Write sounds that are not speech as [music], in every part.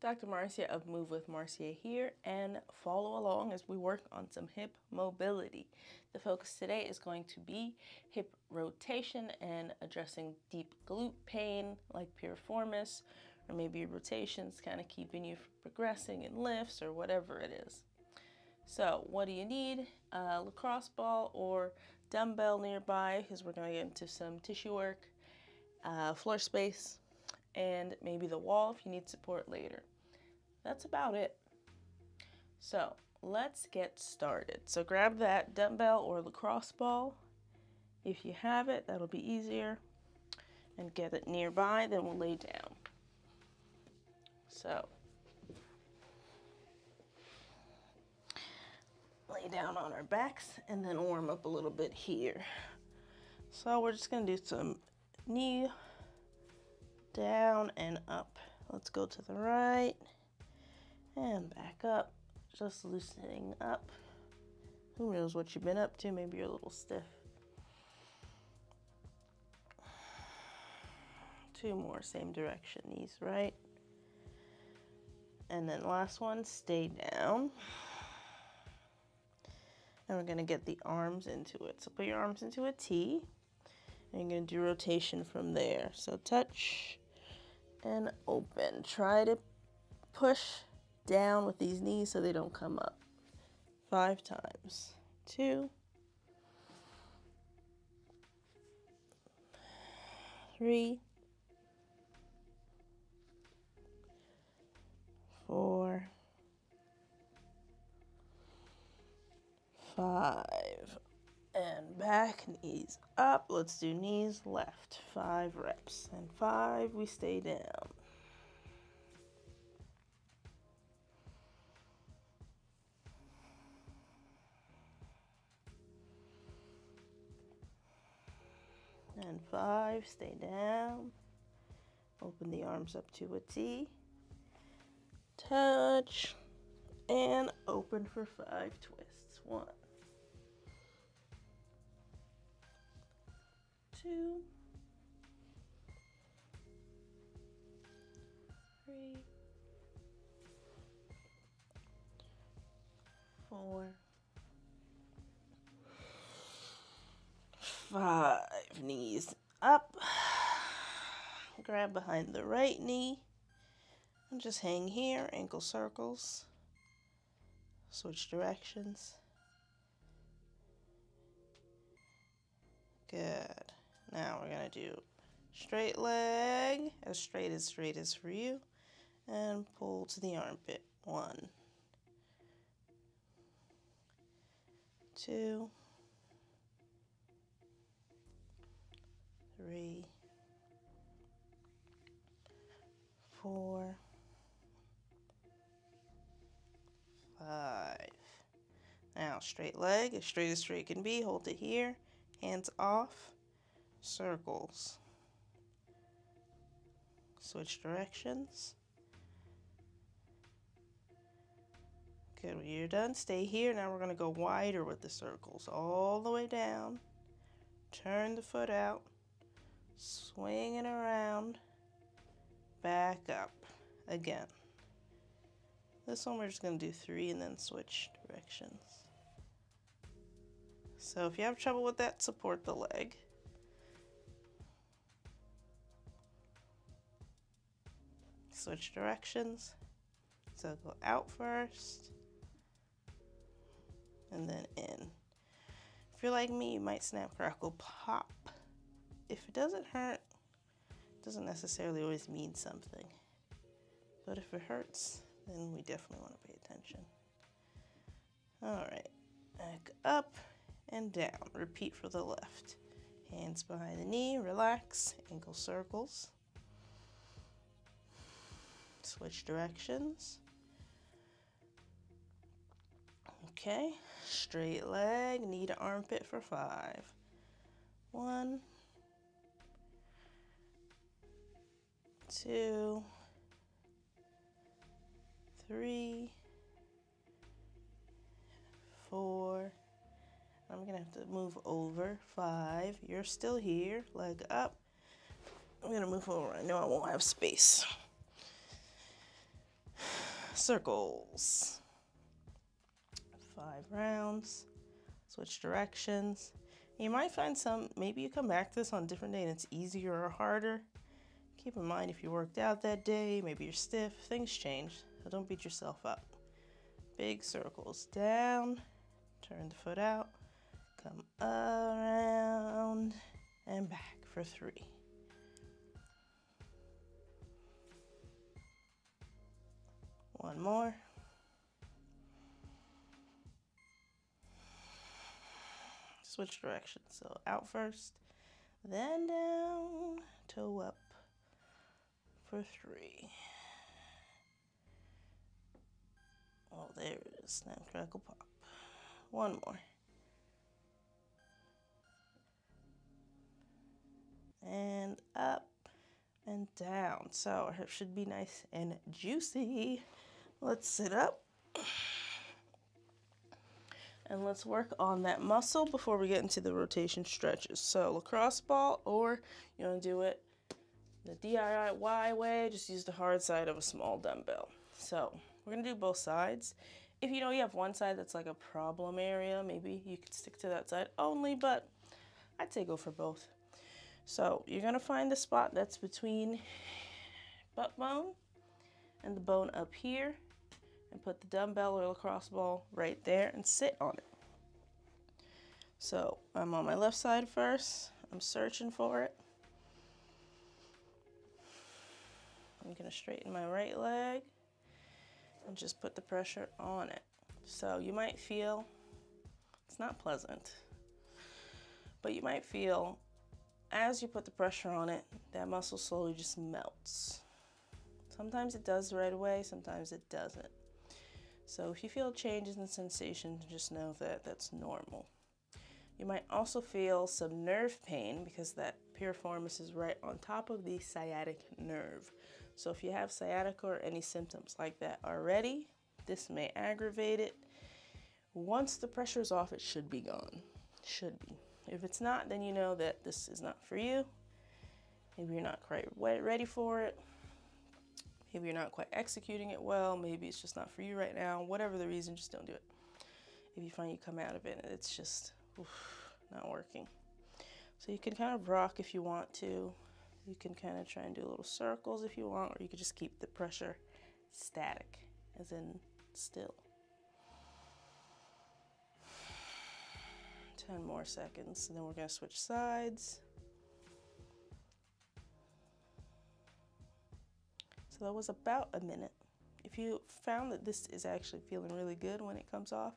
Dr. Marcia of Move with Marcia here and follow along as we work on some hip mobility. The focus today is going to be hip rotation and addressing deep glute pain like piriformis or maybe rotations kind of keeping you from progressing in lifts or whatever it is. So what do you need? A lacrosse ball or dumbbell nearby because we're going to get into some tissue work, uh, floor space, and maybe the wall if you need support later. That's about it. So let's get started. So grab that dumbbell or lacrosse ball. If you have it, that'll be easier. And get it nearby, then we'll lay down. So lay down on our backs and then warm up a little bit here. So we're just gonna do some knee down and up. Let's go to the right and back up, just loosening up. Who knows what you've been up to? Maybe you're a little stiff. Two more, same direction, knees right. And then last one, stay down. And we're gonna get the arms into it. So put your arms into a T. And you're gonna do rotation from there. So touch and open. Try to push down with these knees so they don't come up. Five times. Two. Three. Four. Five. And back, knees up. Let's do knees left. Five reps. And five, we stay down. And five, stay down. Open the arms up to a T. Touch and open for five twists. One, two, three, four, five. Knees up. [sighs] Grab behind the right knee. And just hang here, ankle circles. Switch directions. Good. Now we're going to do straight leg, as straight as straight is for you, and pull to the armpit. One, two, three, four, five. Now, straight leg, as straight as straight can be. Hold it here, hands off, circles. Switch directions. Good, when you're done, stay here. Now we're gonna go wider with the circles, all the way down. Turn the foot out swinging around, back up again. This one we're just to do three and then switch directions. So if you have trouble with that, support the leg. Switch directions. So go out first and then in. If you're like me, you might snap, crackle, pop if it doesn't hurt, it doesn't necessarily always mean something. But if it hurts, then we definitely want to pay attention. All right, back up and down. Repeat for the left. Hands behind the knee, relax, ankle circles. Switch directions. Okay, straight leg, knee to armpit for five. One, two, three, four. I'm gonna have to move over. Five. You're still here. Leg up. I'm gonna move over. I know I won't have space. circles. Five rounds, switch directions. You might find some, maybe you come back to this on a different day and it's easier or harder. Keep in mind if you worked out that day, maybe you're stiff, things change. So don't beat yourself up. Big circles down, turn the foot out, come around and back for three. One more. Switch direction, So out first, then down, for three. Oh, there it is. Snap, crackle, pop. One more. And up and down. So our should be nice and juicy. Let's sit up. And let's work on that muscle before we get into the rotation stretches. So lacrosse ball, or you want to do it the DIY way, just use the hard side of a small dumbbell. So we're gonna do both sides. If you know you have one side that's like a problem area, maybe you could stick to that side only, but I'd say go for both. So you're gonna find the spot that's between butt bone and the bone up here and put the dumbbell or lacrosse ball right there and sit on it. So I'm on my left side first. I'm searching for it. I'm gonna straighten my right leg and just put the pressure on it. So you might feel, it's not pleasant, but you might feel as you put the pressure on it, that muscle slowly just melts. Sometimes it does right away, sometimes it doesn't. So if you feel changes in sensation, just know that that's normal. You might also feel some nerve pain because that piriformis is right on top of the sciatic nerve. So if you have sciatica or any symptoms like that already, this may aggravate it. Once the pressure is off, it should be gone. Should be. If it's not, then you know that this is not for you. Maybe you're not quite ready for it. Maybe you're not quite executing it well. Maybe it's just not for you right now. Whatever the reason, just don't do it. If you find you come out of it and it's just oof, not working. So you can kind of rock if you want to. You can kind of try and do little circles if you want, or you could just keep the pressure static, as in still. 10 more seconds, and then we're gonna switch sides. So that was about a minute. If you found that this is actually feeling really good when it comes off,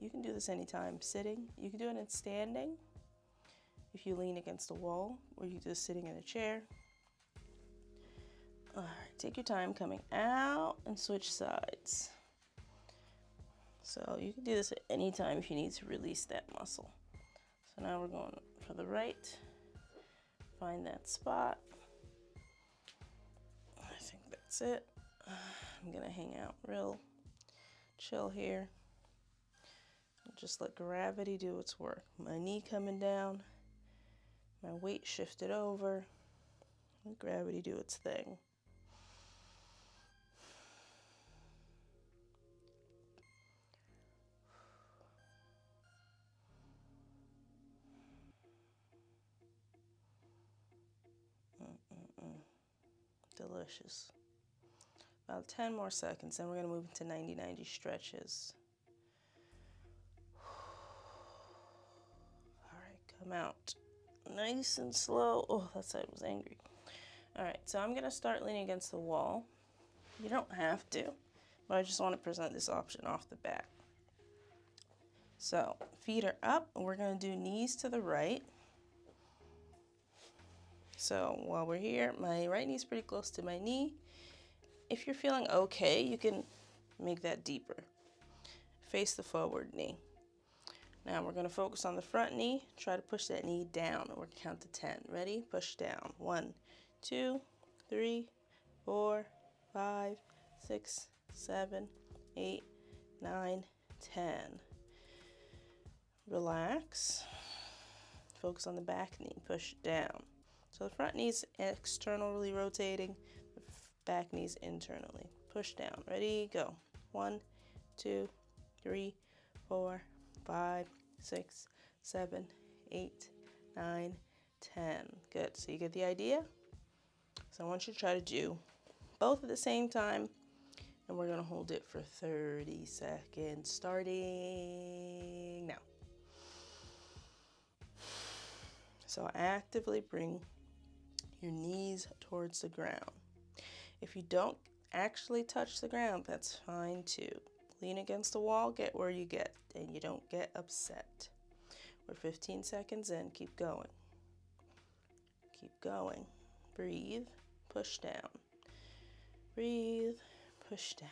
you can do this anytime sitting. You can do it in standing if you lean against the wall or you're just sitting in a chair. All right, take your time coming out and switch sides. So you can do this at any time if you need to release that muscle. So now we're going for the right. Find that spot. I think that's it. I'm gonna hang out real chill here. Just let gravity do its work. My knee coming down, my weight shifted over, let gravity do its thing. delicious. About 10 more seconds, then we're gonna move into 90-90 stretches. [sighs] All right, come out. Nice and slow. Oh, that side was angry. All right, so I'm gonna start leaning against the wall. You don't have to, but I just wanna present this option off the bat. So feet are up, and we're gonna do knees to the right. So while we're here, my right knee is pretty close to my knee. If you're feeling okay, you can make that deeper. Face the forward knee. Now we're gonna focus on the front knee. Try to push that knee down. We're gonna count to 10. Ready? Push down. One, two, three, four, five, six, seven, eight, nine, ten. Relax. Focus on the back knee. Push down. So the front knee's externally rotating, the back knee's internally. push down. Ready, go. One, two, three, four, five, six, seven, eight, nine, ten. Good. So you get the idea? So I want you to try to do both at the same time, and we're going to hold it for 30 seconds, starting now. So actively bring your knees towards the ground. If you don't actually touch the ground, that's fine too. Lean against the wall, get where you get, and you don't get upset. We're 15 seconds in, keep going. Keep going. Breathe, push down. Breathe, push down.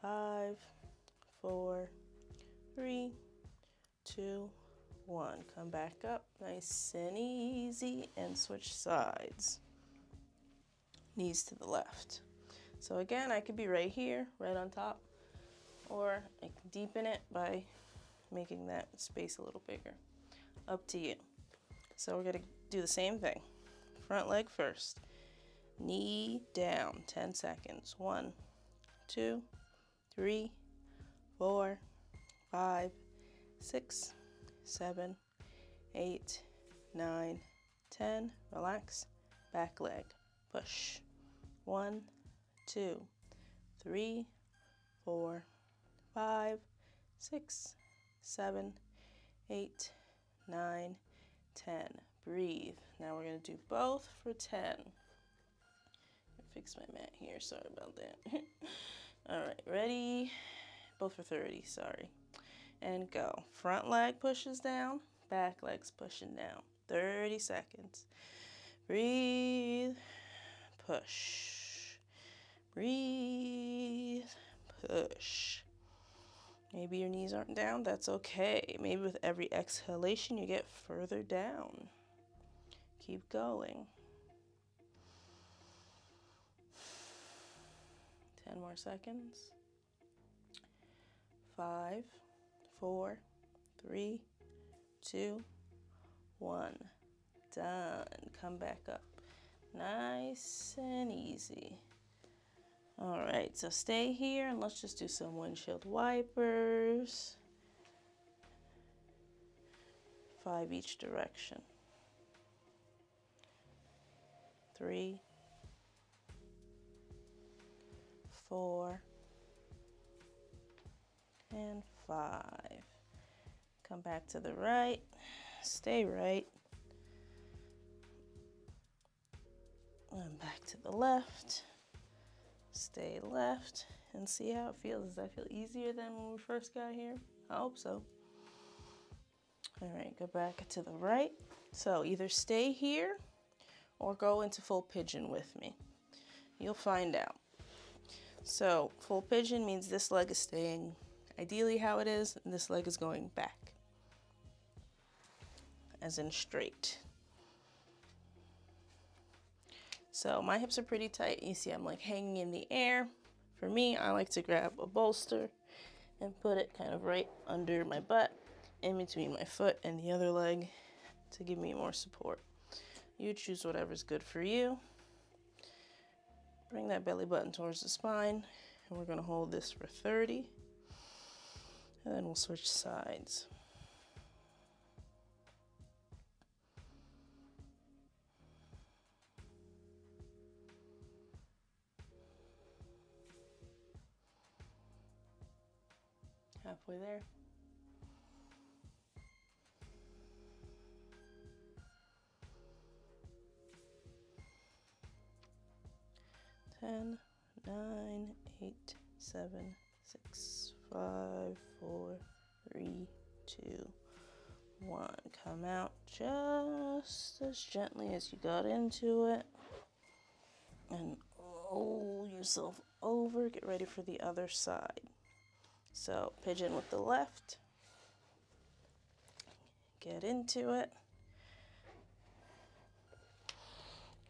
Five, four, three, two, one. Come back up, nice and easy, and switch sides. Knees to the left. So again, I could be right here, right on top, or I can deepen it by making that space a little bigger. Up to you. So we're gonna do the same thing. Front leg first. Knee down, 10 seconds. One, two, three, four, five, six, seven, eight, nine, ten. Relax. Back leg. Push. One, two, three, four, five, six, seven, eight, nine, ten. Breathe. Now we're going to do both for 10. Fix my mat here. Sorry about that. [laughs] All right, ready? Both for 30, sorry and go. Front leg pushes down, back legs pushing down. 30 seconds. Breathe, push. Breathe, push. Maybe your knees aren't down, that's okay. Maybe with every exhalation, you get further down. Keep going. 10 more seconds. Five four, three, two, one. Done. Come back up. Nice and easy. All right, so stay here and let's just do some windshield wipers. Five each direction. Three, four, and five. Come back to the right, stay right. And back to the left, stay left, and see how it feels. Does that feel easier than when we first got here? I hope so. All right, go back to the right. So either stay here or go into full pigeon with me. You'll find out. So full pigeon means this leg is staying ideally how it is, and this leg is going back, as in straight. So my hips are pretty tight. You see I'm like hanging in the air. For me, I like to grab a bolster and put it kind of right under my butt, in between my foot and the other leg to give me more support. You choose whatever's good for you. Bring that belly button towards the spine, and we're gonna hold this for 30. And then we'll switch sides. Halfway there. Ten, nine, eight, seven, six, five, four, three, two, one. Come out just as gently as you got into it. And roll yourself over. Get ready for the other side. So, pigeon with the left. Get into it.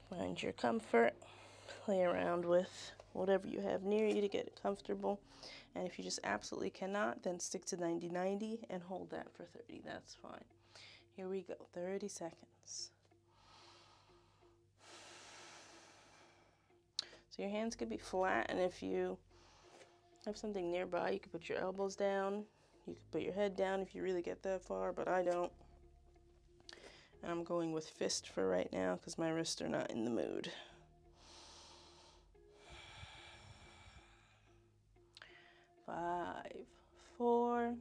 Find your comfort. Play around with whatever you have near you to get it comfortable. And if you just absolutely cannot, then stick to 90-90 and hold that for 30. That's fine. Here we go, 30 seconds. So So your hands could be flat, and if you have something nearby, you could put your elbows down. You could put your head down if you really get that far, but I don't. And I'm going with fist for right now because my wrists are not in the mood. Five, four,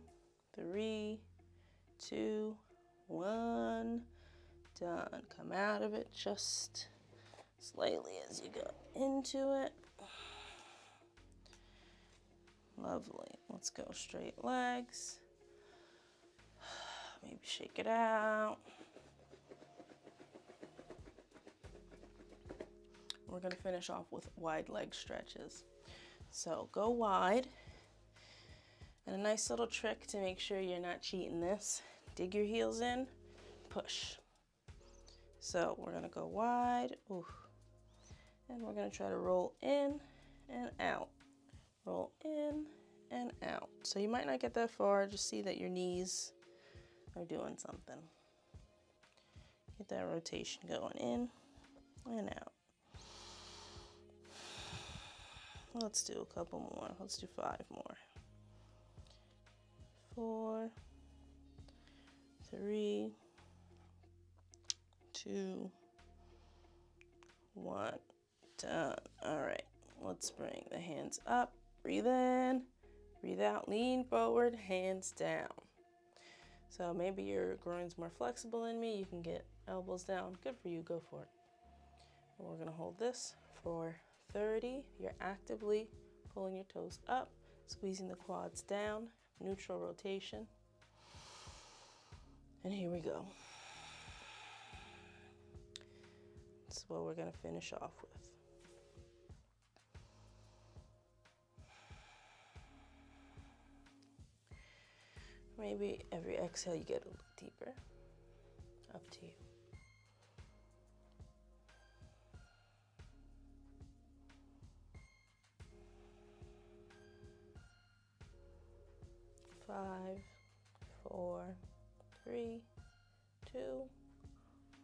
three, two, one. Done. Come out of it just slightly as you go into it. Lovely. Let's go straight legs. [sighs] Maybe shake it out. We're going to finish off with wide leg stretches. So go wide. And a nice little trick to make sure you're not cheating this, dig your heels in, push. So we're gonna go wide, ooh, and we're gonna try to roll in and out. Roll in and out. So you might not get that far, just see that your knees are doing something. Get that rotation going in and out. Let's do a couple more. Let's do five more four, three, two, one. Done. All right, let's bring the hands up. Breathe in, breathe out, lean forward, hands down. So maybe your groin's more flexible than me. You can get elbows down. Good for you, go for it. And we're gonna hold this for 30. You're actively pulling your toes up, squeezing the quads down, neutral rotation. And here we go. That's what we're going to finish off with. Maybe every exhale you get a little deeper. Up to you. five, four, three, two,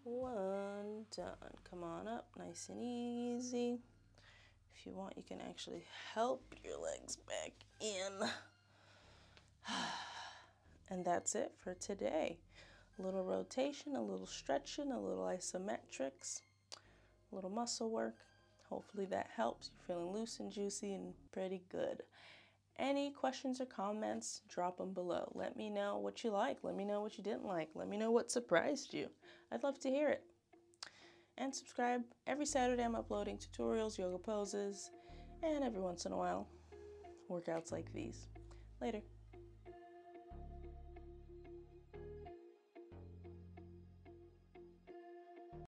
one. Done. Come on up, nice and easy. If you want, you can actually help your legs back in. [sighs] [sighs] And that's it for today. A little rotation, a little stretching, a little isometrics, a little muscle work. Hopefully that helps. You're feeling loose and juicy and pretty good. Any questions or comments, drop them below. Let me know what you like. Let me know what you didn't like. Let me know what surprised you. I'd love to hear it. And subscribe. Every Saturday I'm uploading tutorials, yoga poses, and every once in a while, workouts like these. Later.